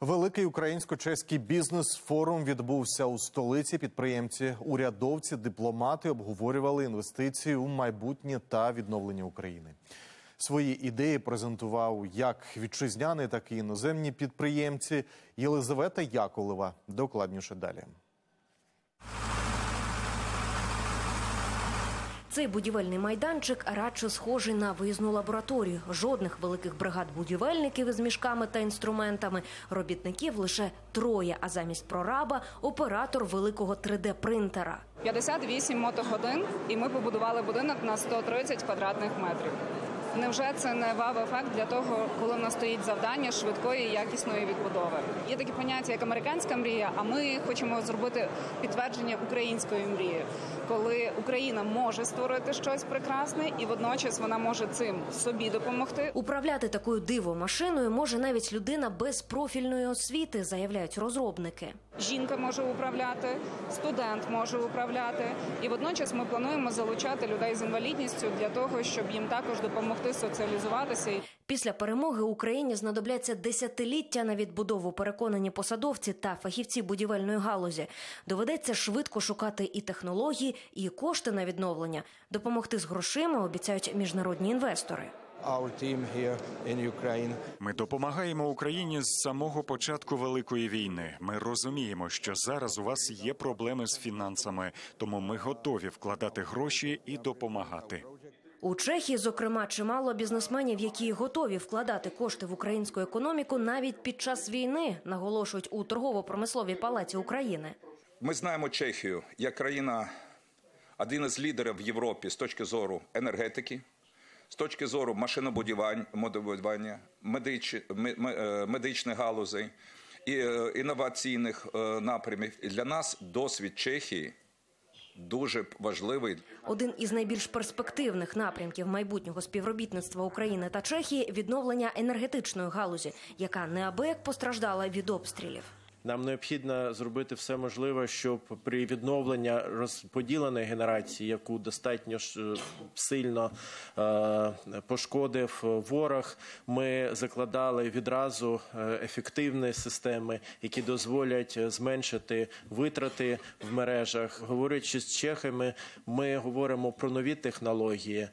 Великий українсько-чеський бізнес-форум відбувся у столиці. Підприємці, урядовці, дипломати обговорювали інвестиції у майбутнє та відновлення України. Свої ідеї презентував як вітчизняний, так і іноземні підприємці. Єлизавета Яковлева. Докладніше далі. Цей будівельний майданчик радше схожий на виїзну лабораторію. Жодних великих бригад будівельників із мішками та інструментами. Робітників лише троє. А замість прораба оператор великого 3D-принтера. 58 мотогодин, і ми побудували будинок на 130 квадратних метрів. Невже це не вау-ефект для того, коли в нас стоїть завдання швидкої якісної відбудови? Є таке поняття як американська мрія, а ми хочемо зробити підтвердження української мрії, коли Україна може створити щось прекрасне, і водночас вона може цим собі допомогти. Управляти такою дивомашиною може навіть людина без профільної освіти, заявляють розробники. Жінка може управляти, студент може управляти, і водночас ми плануємо залучати людей з інвалідністю для того, щоб їм також допомогти соціалізуватися. Після перемоги Україні знадобляться десятиліття на відбудову. Переконані посадовці та фахівці будівельної галузі. Доведеться швидко шукати і технології, і кошти на відновлення. Допомогти з грошима обіцяють міжнародні інвестори. Ми допомагаємо Україні з самого початку великої війни. Ми розуміємо, що зараз у вас є проблеми з фінансами, тому ми готові вкладати гроші і допомагати. У Чехії, зокрема, чимало бізнесменів, які готові вкладати кошти в українську економіку навіть під час війни, наголошують у торгово-промисловій палаці України. Ми знаємо Чехію як країна, один із лідерів в Європі з точки зору енергетики, з точки зору машинобудування, медич, ме- медичних галузей і е, інноваційних е, напрямів. Для нас досвід Чехії дуже важливий. Один із найбільш перспективних напрямків майбутнього співробітництва України та Чехії відновлення енергетичної галузі, яка неабияк постраждала від обстрілів. Нам необхідно зробити все можливе, щоб при відновленні розподіленої генерації, яку достатньо е, сильно е, пошкодив ворог, ми закладали відразу е, ефективні системи, які дозволять зменшити витрати в мережах. Говорячи з чехами, ми говоримо про нові технології.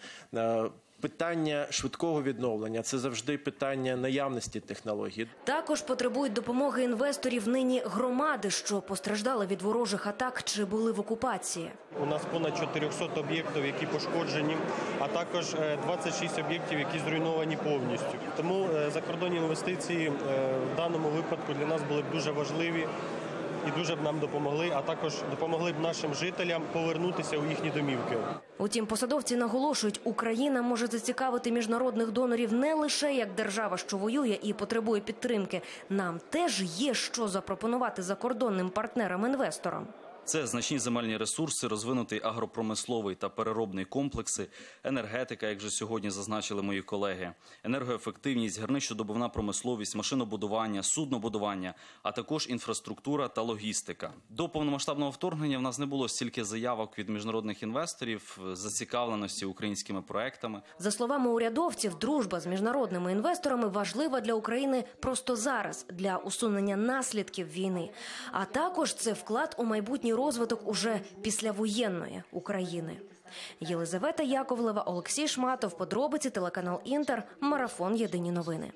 Е, Питання швидкого відновлення це завжди питання наявності технологій. Також потребують допомоги інвесторів нині громади, що постраждали від ворожих атак чи були в окупації. У нас понад 400 об'єктів, які пошкоджені, а також е, 26 об'єктів, які зруйновані повністю. Тому е, закордонні інвестиції е, в даному випадку для нас були б дуже важливі і дуже б нам допомогли, а також допомогли б нашим жителям повернутися у їхні домівки. Утім, посадовці наголошують, Україна може зацікавити міжнародних донорів не лише як держава, що воює і потребує підтримки. Нам теж є що запропонувати закордонним партнерам-інвесторам. Це значні земельні ресурси, розвинутий агропромисловий та переробний комплекси, енергетика, як вже сьогодні зазначили мої колеги, енергоефективність, гірничодобувна промисловість, машинобудування, суднобудування, а також інфраструктура та логістика. До повномасштабного вторгнення в нас не було стільки заявок від міжнародних інвесторів, зацікавленості українськими проектами. За словами урядовців, дружба з міжнародними інвесторами важлива для України просто зараз для усунення наслідків війни. А також це вклад у розвиток уже післявоєнної України. Єлизавета Яковлева, Олексій Шматов, подробиці телеканал Інтер, марафон Єдині новини.